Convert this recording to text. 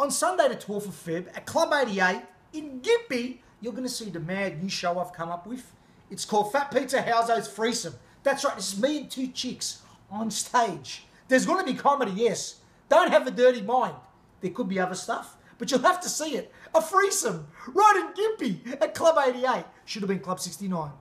on Sunday the 12th of Feb at Club 88 in Gympie, you're going to see the mad new show I've come up with. It's called Fat Pizza Houso's Threesome. That's right, it's me and two chicks on stage. There's going to be comedy, yes. Don't have a dirty mind. There could be other stuff, but you'll have to see it. A threesome right in Gympie at Club 88. Should have been Club 69.